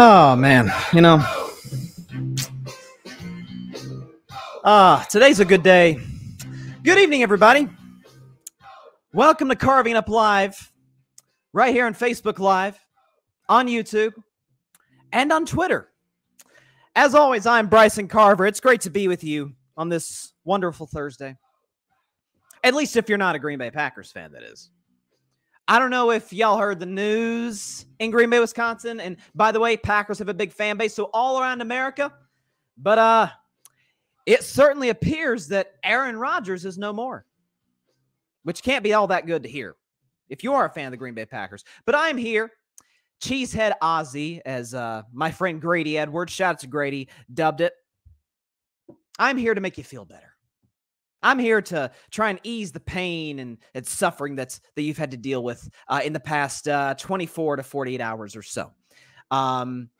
Oh man, you know. Ah, today's a good day. Good evening, everybody. Welcome to Carving Up Live, right here on Facebook Live, on YouTube, and on Twitter. As always, I'm Bryson Carver. It's great to be with you on this wonderful Thursday. At least if you're not a Green Bay Packers fan, that is. I don't know if y'all heard the news in Green Bay, Wisconsin. And by the way, Packers have a big fan base, so all around America. But uh it certainly appears that Aaron Rodgers is no more, which can't be all that good to hear if you are a fan of the Green Bay Packers. But I'm here, Cheesehead Ozzy, as uh, my friend Grady Edwards, shout out to Grady, dubbed it. I'm here to make you feel better. I'm here to try and ease the pain and, and suffering that's that you've had to deal with uh, in the past uh, 24 to 48 hours or so. Um,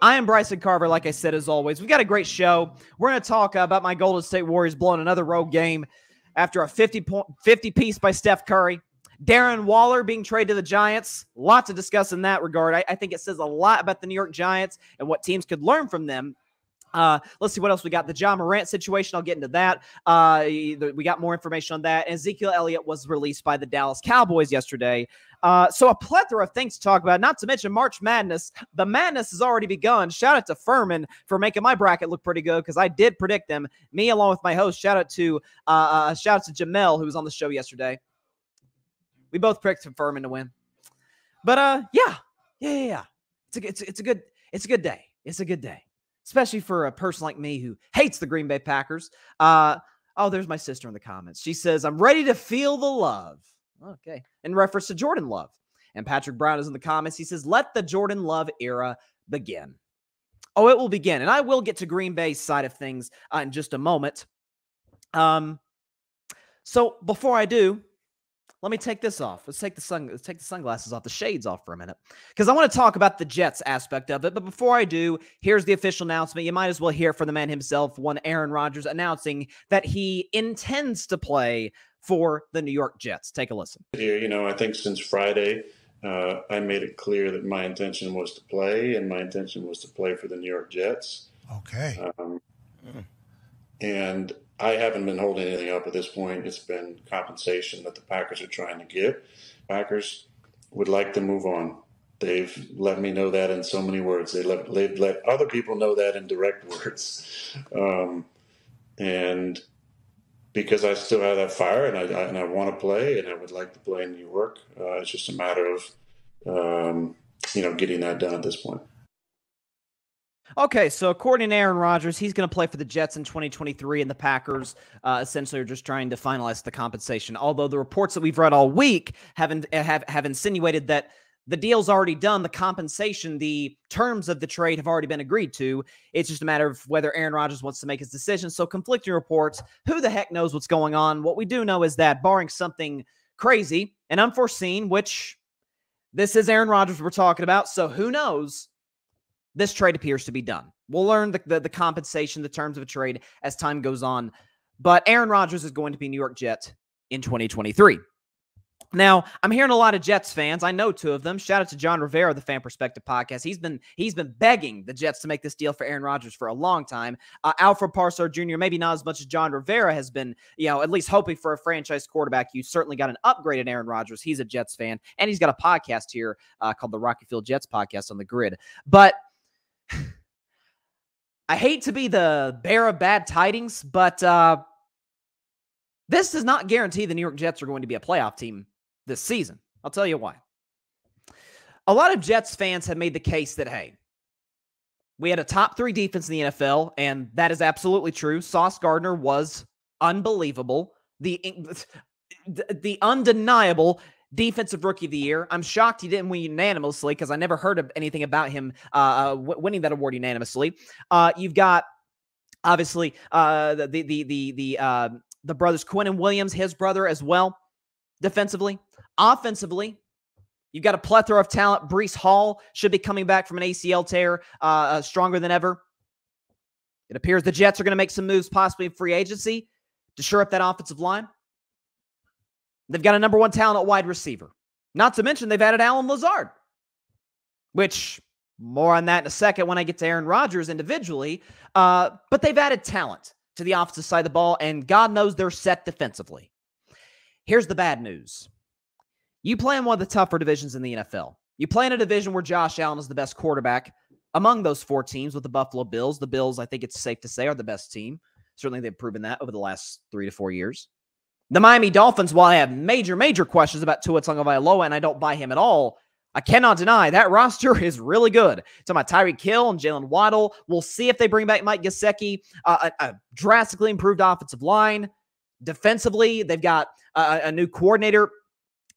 I am Bryson Carver, like I said, as always. We've got a great show. We're going to talk about my Golden State Warriors blowing another road game after a 50 point 50 piece by Steph Curry. Darren Waller being traded to the Giants. Lots to discuss in that regard. I, I think it says a lot about the New York Giants and what teams could learn from them uh, let's see what else we got. The Ja Morant situation. I'll get into that. Uh, we got more information on that. And Ezekiel Elliott was released by the Dallas Cowboys yesterday. Uh, so a plethora of things to talk about. Not to mention March Madness. The madness has already begun. Shout out to Furman for making my bracket look pretty good because I did predict them. Me along with my host. Shout out to uh, uh shout out to Jamel who was on the show yesterday. We both predicted Furman to win. But uh, yeah, yeah, yeah, yeah. It's a it's, it's a good it's a good day. It's a good day especially for a person like me who hates the Green Bay Packers. Uh, oh, there's my sister in the comments. She says, I'm ready to feel the love. Okay. In reference to Jordan Love. And Patrick Brown is in the comments. He says, let the Jordan Love era begin. Oh, it will begin. And I will get to Green Bay's side of things uh, in just a moment. Um, so before I do, let me take this off. Let's take the sun. Let's take the sunglasses off, the shades off for a minute, because I want to talk about the Jets aspect of it. But before I do, here's the official announcement. You might as well hear from the man himself, one Aaron Rodgers, announcing that he intends to play for the New York Jets. Take a listen. Here, you know, I think since Friday, uh, I made it clear that my intention was to play, and my intention was to play for the New York Jets. Okay. Um, mm. And I haven't been holding anything up at this point. It's been compensation that the Packers are trying to get. Packers would like to move on. They've let me know that in so many words. They let they've let other people know that in direct words, um, and because I still have that fire and I, I, and I want to play and I would like to play in New York. Uh, it's just a matter of um, you know getting that done at this point. Okay, so according to Aaron Rodgers, he's going to play for the Jets in 2023, and the Packers uh, essentially are just trying to finalize the compensation. Although the reports that we've read all week have, have, have insinuated that the deal's already done, the compensation, the terms of the trade have already been agreed to. It's just a matter of whether Aaron Rodgers wants to make his decision. So conflicting reports. Who the heck knows what's going on? What we do know is that, barring something crazy and unforeseen, which this is Aaron Rodgers we're talking about, so who knows? This trade appears to be done. We'll learn the, the, the, compensation, the terms of a trade as time goes on. But Aaron Rodgers is going to be New York Jet in 2023. Now, I'm hearing a lot of Jets fans. I know two of them. Shout out to John Rivera, the Fan Perspective podcast. He's been he's been begging the Jets to make this deal for Aaron Rodgers for a long time. Uh, Alfred Parsar Jr. maybe not as much as John Rivera has been, you know, at least hoping for a franchise quarterback. You certainly got an upgraded Aaron Rodgers. He's a Jets fan, and he's got a podcast here uh, called the Rocky Field Jets podcast on the Gryd. But I hate to be the bearer of bad tidings, but uh, this does not guarantee the New York Jets are going to be a playoff team this season. I'll tell you why. A lot of Jets fans have made the case that, hey, we had a top three defense in the NFL, and that is absolutely true. Sauce Gardner was unbelievable. The the undeniable Defensive Rookie of the Year. I'm shocked he didn't win unanimously because I never heard of anything about him uh, uh w- winning that award unanimously. Uh, you've got obviously uh, the the the the uh, the brothers Quinnen Williams, his brother as well. Defensively, offensively, You've got a plethora of talent. Breece Hall should be coming back from an ACL tear, uh, uh, stronger than ever. It appears the Jets are going to make some moves, possibly in free agency, to shore up that offensive line. They've got a number one talent at wide receiver. Not to mention they've added Allen Lazard, which More on that in a second when I get to Aaron Rodgers individually. Uh, but they've added talent to the offensive side of the ball, and God knows they're set defensively. Here's the bad news you play in one of the tougher divisions in the NFL. You play in a division where Josh Allen is the best quarterback among those four teams with the Buffalo Bills. The Bills, I think it's safe to say, are the best team. Certainly, they've proven that over the last three to four years. The Miami Dolphins, while I have major, major questions about Tua Tagovailoa, and I don't buy him at all, I cannot deny that roster is really good. So my Tyreek Hill and Jaylen Waddle. We'll see if they bring back Mike Gesicki, uh, a, a, drastically improved offensive line. Defensively, they've got a, a new coordinator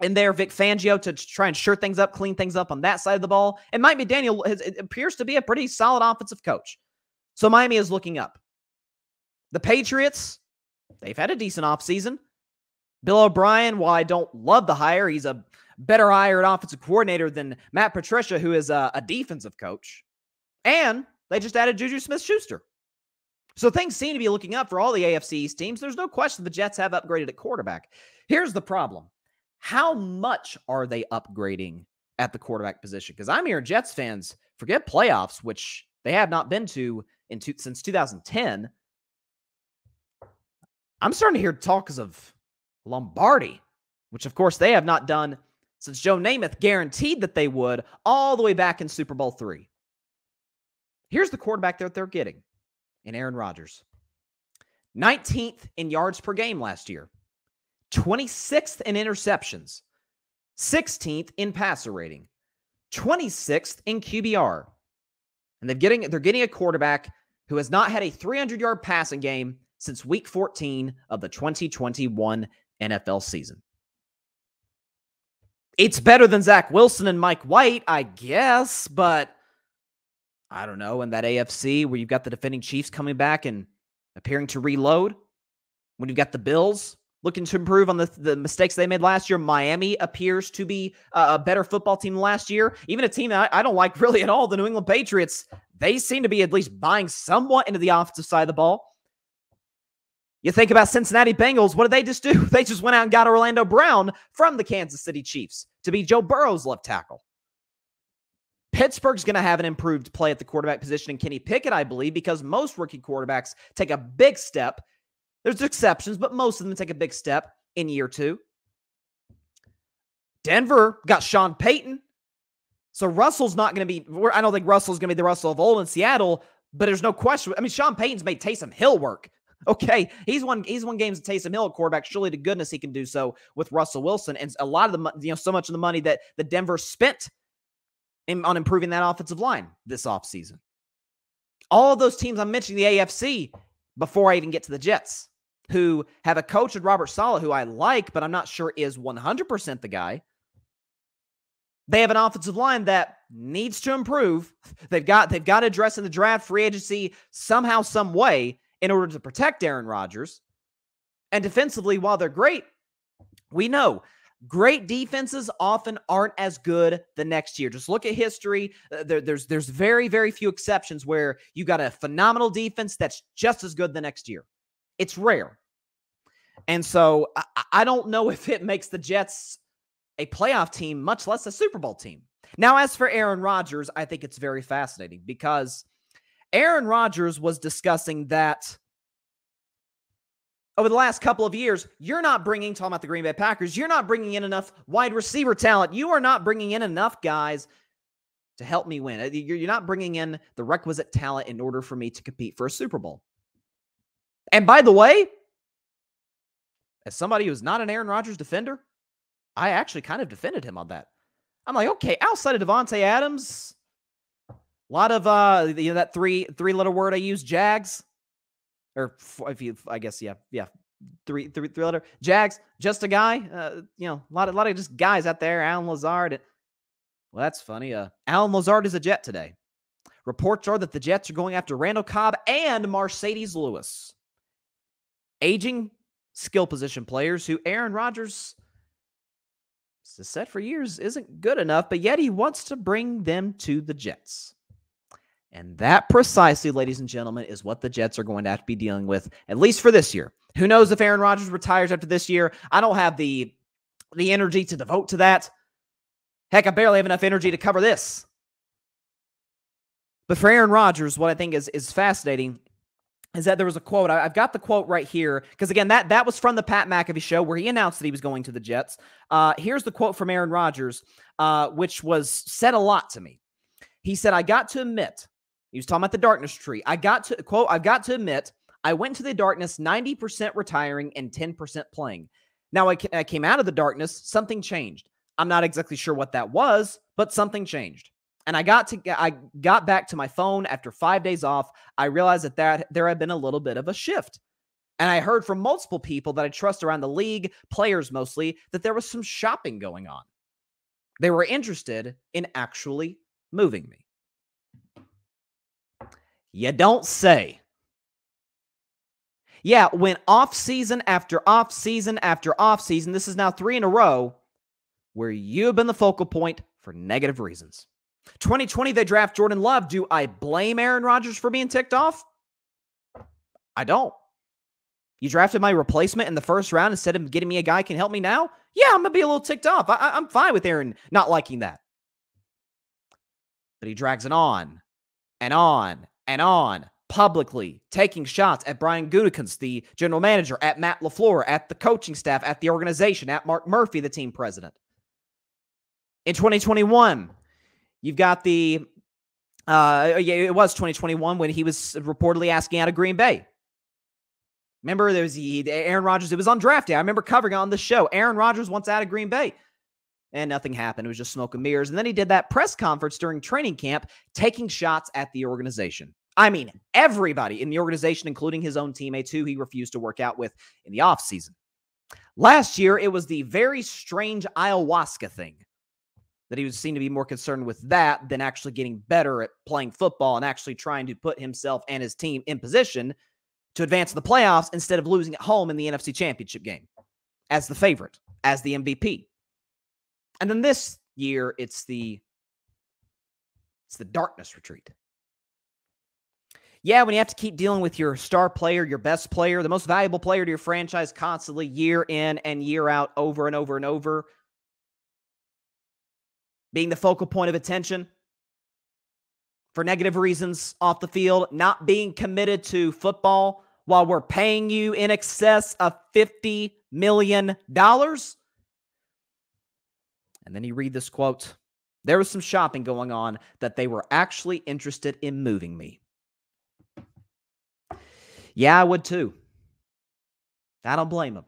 in there, Vic Fangio, to try and sure things up, clean things up on that side of the ball. And Mike McDaniel has, appears to be a pretty solid offensive coach. So Miami is looking up. The Patriots, they've had a decent offseason. Bill O'Brien, while I don't love the hire, he's a better hire at offensive coordinator than Matt Patricia, who is a, a defensive coach. And they just added Juju Smith Schuster. So things seem to be looking up for all the AFC East teams. There's no question the Jets have upgraded at quarterback. Here's the problem how much are they upgrading at the quarterback position? Because I'm hearing Jets fans forget playoffs, which they have not been to in two, since 2010. I'm starting to hear talks of Lombardi, which of course they have not done since Joe Namath guaranteed that they would all the way back in Super Bowl three. Here's the quarterback that they're getting in Aaron Rodgers. 19th in yards per game last year, 26th in interceptions, 16th in passer rating, 26th in QBR. And they're getting they're getting a quarterback who has not had a 300-yard passing game since week 14 of the 2021 NFL season. It's better than Zach Wilson and Mike White, I guess, but I don't know. In that AFC where you've got the defending Chiefs coming back and appearing to reload, when you've got the Bills looking to improve on the, the mistakes they made last year, Miami appears to be a better football team last year. Even a team that I, I don't like really at all, the New England Patriots, they seem to be at least buying somewhat into the offensive side of the ball. You think about Cincinnati Bengals, what did they just do? They just went out and got Orlando Brown from the Kansas City Chiefs to be Joe Burrow's left tackle. Pittsburgh's going to have an improved play at the quarterback position in Kenny Pickett, I believe, because most rookie quarterbacks take a big step. There's exceptions, but most of them take a big step in year two. Denver got Sean Payton. So Russell's not going to be, I don't think Russell's going to be the Russell of old in Seattle, but there's no question. I mean, Sean Payton's made Taysom Hill work. Okay, he's won he's won games at Taysom Hill at quarterback. Surely to goodness he can do so with Russell Wilson. And a lot of the you know so much of the money that the Denver spent in, on improving that offensive line this offseason. All of those teams I'm mentioning the AFC before I even get to the Jets, who have a coach in Robert Saleh who I like, but I'm not sure is 100% the guy. They have an offensive line that needs to improve. They've got they've got to address in the draft, free agency somehow, some way in order to protect Aaron Rodgers. And defensively, while they're great, we know great defenses often aren't as good the next year. Just look at history. Uh, there, there's there's very very few exceptions where you got a phenomenal defense that's just as good the next year. It's rare. And so I, I don't know if it makes the Jets a playoff team, much less a Super Bowl team. Now, as for Aaron Rodgers, I think it's very fascinating because Aaron Rodgers was discussing that over the last couple of years, you're not bringing, talking about the Green Bay Packers, you're not bringing in enough wide receiver talent. You are not bringing in enough guys to help me win. Uh, you're not bringing in the requisite talent in order for me to compete for a Super Bowl. And by the way, as somebody who's not an Aaron Rodgers defender, I actually kind of defended him on that. I'm like, okay, outside of Davante Adams, a lot of uh, you know that three three letter word I use, Jags, or if you, I guess, yeah, yeah, three three three letter Jags. Just a guy, uh, you know, a lot of a lot of just guys out there. Allen Lazard. Well, that's funny. Uh, Allen Lazard is a Jet today. Reports are that the Jets are going after Randall Cobb and Marcedes Lewis, aging skill position players who Aaron Rodgers has said for years isn't good enough, but yet he wants to bring them to the Jets. And that precisely, ladies and gentlemen, is what the Jets are going to have to be dealing with, at least for this year. Who knows if Aaron Rodgers retires after this year? I don't have the the energy to devote to that. Heck, I barely have enough energy to cover this. But for Aaron Rodgers, what I think is is fascinating is that there was a quote. I, have got the quote right here because again, that that was from the Pat McAfee show where he announced that he was going to the Jets. Uh, here's the quote from Aaron Rodgers, uh, which was said a lot to me. He said, "I got to admit." He was talking about the darkness tree. I got to quote. I've got to admit, I went to the darkness 90% retiring and 10% playing. Now I, I came out of the darkness. Something changed. I'm not exactly sure what that was, but something changed. And I got to I got back to my phone after 5 days off. I realized that, that there had been a little bit of a shift. And I heard from multiple people that I trust around the league, players mostly, that there was some shopping going on. They were interested in actually moving me. You don't say. Yeah, when off season after off season after off season, this is now three in a row where you have been the focal point for negative reasons. 2020, they draft Jordan Love. Do I blame Aaron Rodgers for being ticked off? I don't. You drafted my replacement in the first round instead of getting me a guy can help me now? Yeah, I'm going to be a little ticked off. I, I'm fine with Aaron not liking that. But he drags it on and on and on publicly, taking shots at Brian Gutekunst, the general manager, at Matt LaFleur, at the coaching staff, at the organization, at Mark Murphy, the team president. In 2021, You've got the uh yeah, it was 2021 when he was reportedly asking out of Green Bay. Remember, there was Aaron Rodgers. It was on draft day. I remember covering on the show. Aaron Rodgers wants out of Green Bay, and nothing happened. It was just smoke and mirrors. And then he did that press conference during training camp, taking shots at the organization. I mean, everybody in the organization, including his own teammates, who he refused to work out with in the offseason. Last year, it was the very strange ayahuasca thing that he was seen to be more concerned with that than actually getting better at playing football and actually trying to put himself and his team in position to advance the playoffs instead of losing at home in the NFC Championship game as the favorite, as the MVP. And then this year it's the it's the darkness retreat. Yeah, when you have to keep dealing with your star player, your best player, the most valuable player to your franchise constantly year in and year out over and over and over being the focal point of attention for negative reasons off the field, not being committed to football while we're paying you in excess of $50 million. And then you read this quote There was some shopping going on that they were actually interested in moving me. Yeah, I would too. I don't blame them.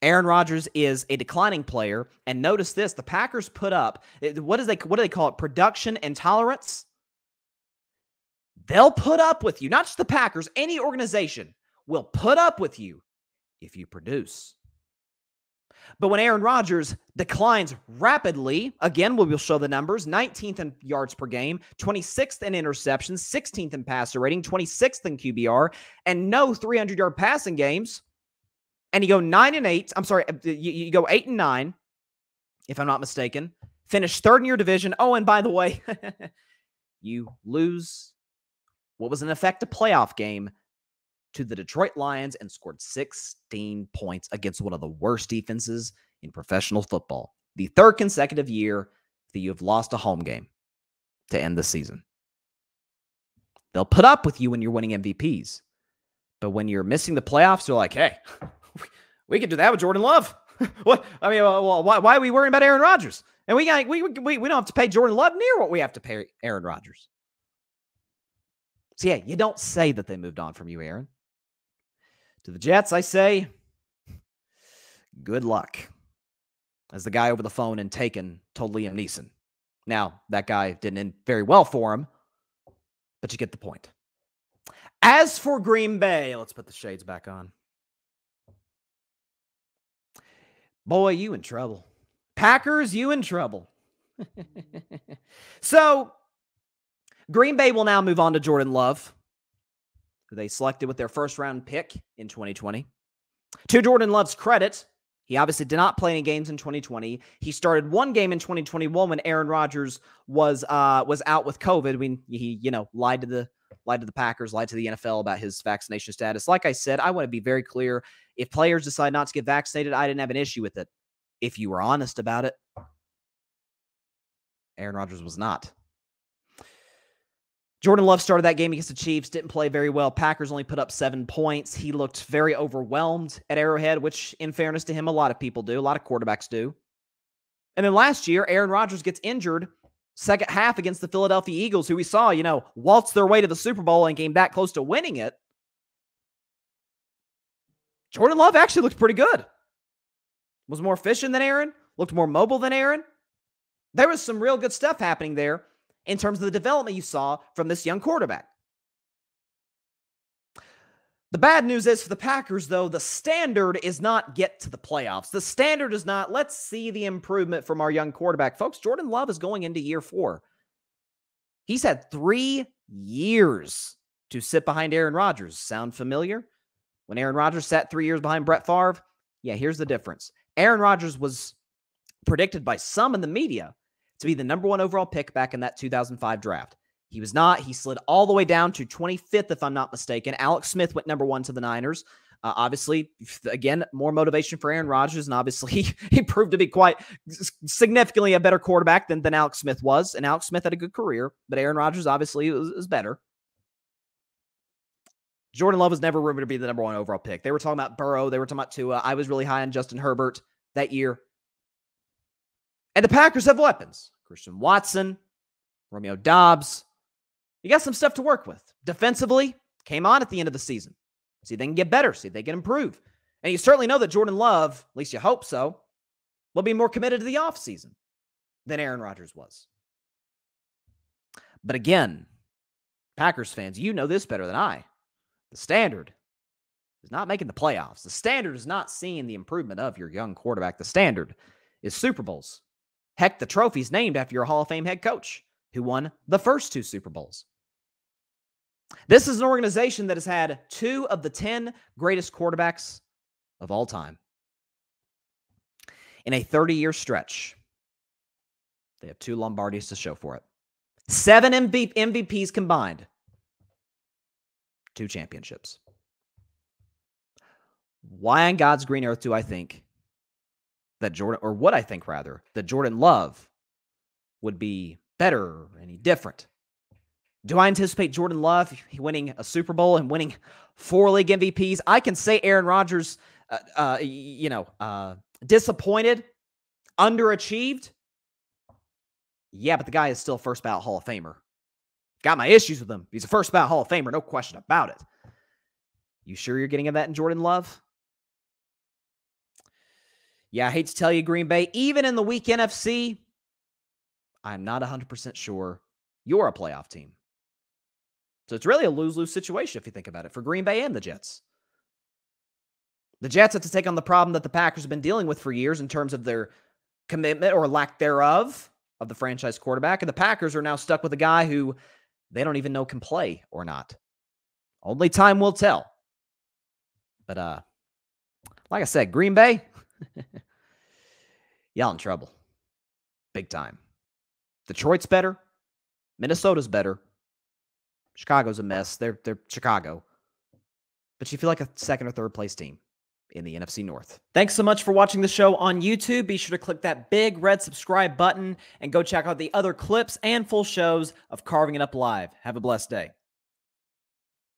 Aaron Rodgers is a declining player, and notice this: the Packers put up eh, what is they what do they call it? Production intolerance. They'll put up with you, not just the Packers. Any organization will put up with you if you produce. But when Aaron Rodgers declines rapidly, again, we will show the numbers 19th in yards per game, 26th in interceptions, 16th in passer rating, 26th in QBR, and no 300 yard passing games and you go nine and eight. I'm sorry, uh, you, you go eight and nine, if I'm not mistaken. Finish third in your division. Oh, and by the way, you lose what was in effect a playoff game to the Detroit Lions and scored 16 points against one of the worst defenses in professional football. The third consecutive year that you have lost a home game to end the season. They'll put up with you when you're winning MVPs. But when you're missing the playoffs, they're like, hey, we could do that with Jordan Love. what? I mean, well, why, why are we worrying about Aaron Rodgers? And we got we, we we don't have to pay Jordan Love near what we have to pay Aaron Rodgers. So yeah, you don't say that they moved on from you, Aaron. To the Jets, I say, good luck. As the guy over the phone and taken told Liam Neeson. Now, that guy didn't end very well for him, but you get the point. As for Green Bay, let's put the shades back on. Boy, you in trouble. Packers, you in trouble. so, Green Bay will now move on to Jordan Love, who they selected with their first round pick in 2020. To Jordan Love's credit, he obviously did not play any games in 2020. He started one game in 2021 when Aaron Rodgers was uh was out with COVID. When he, you know, lied to the lied to the Packers, lied to the NFL about his vaccination status. Like I said, I want to be very clear. If players decide not to get vaccinated, I didn't have an issue with it. If you were honest about it, Aaron Rodgers was not. Jordan Love started that game against the Chiefs, didn't play very well. Packers only put up seven points. He looked very overwhelmed at Arrowhead, which, in fairness to him, a lot of people do, a lot of quarterbacks do. And then last year, Aaron Rodgers gets injured second half against the Philadelphia Eagles, who we saw, you know, waltz their way to the Super Bowl and came back close to winning it. Jordan Love actually looked pretty good. Was more efficient than Aaron, looked more mobile than Aaron. There was some real good stuff happening there in terms of the development you saw from this young quarterback. The bad news is for the Packers, though, the standard is not get to the playoffs. The standard is not let's see the improvement from our young quarterback. Folks, Jordan Love is going into year four. He's had three years to sit behind Aaron Rodgers. Sound familiar? When Aaron Rodgers sat three years behind Brett Favre, yeah, here's the difference. Aaron Rodgers was predicted by some in the media to be the number one overall pick back in that 2005 draft. He was not. He slid all the way down to 25th, if I'm not mistaken. Alex Smith went number one to the Niners. Uh, obviously, again, more motivation for Aaron Rodgers, and obviously he, proved to be quite significantly a better quarterback than, than Alex Smith was. And Alex Smith had a good career, but Aaron Rodgers obviously is, is better. Jordan Love was never rumored to be the number one overall pick. They were talking about Burrow. They were talking about Tua. I was really high on Justin Herbert that year. And the Packers have weapons. Christian Watson, Romeo Doubs. You got some stuff to work with. Defensively, came on at the end of the season. See if they can get better. See if they can improve. And you certainly know that Jordan Love, at least you hope so, will be more committed to the offseason than Aaron Rodgers was. But again, Packers fans, you know this better than I. The standard is not making the playoffs. The standard is not seeing the improvement of your young quarterback. The standard is Super Bowls. Heck, the trophy's named after your Hall of Fame head coach who won the first two Super Bowls. This is an organization that has had two of the 10 greatest quarterbacks of all time. In a 30 year stretch, they have two Lombardis to show for it. Seven MVPs combined two championships. Why on God's green earth do I think that Jordan, or what I think rather, that Jordan Love would be better, any different? Do I anticipate Jordan Love winning a Super Bowl and winning four league MVPs? I can say Aaron Rodgers, uh, uh, you know, uh, disappointed, underachieved. Yeah, but the guy is still first ballot Hall of Famer. Got my issues with him. He's a first ballot Hall of Famer, no question about it. You sure you're getting in that in Jordan Love? Yeah, I hate to tell you, Green Bay, even in the weak NFC, I'm not 100% sure you're a playoff team. So it's really a lose lose situation if you think about it for Green Bay and the Jets. The Jets have to take on the problem that the Packers have been dealing with for years in terms of their commitment or lack thereof of the franchise quarterback. And the Packers are now stuck with a guy who they don't even know can play or not. Only time will tell. But uh like I said, Green Bay, y'all in trouble. Big time. Detroit's better. Minnesota's better. Chicago's a mess. They're they're Chicago. But you feel like a second or third place team in the NFC North. Thanks so much for watching the show on YouTube. Be sure to click that big red subscribe button and go check out the other clips and full shows of Carving It Up Live. Have a blessed day.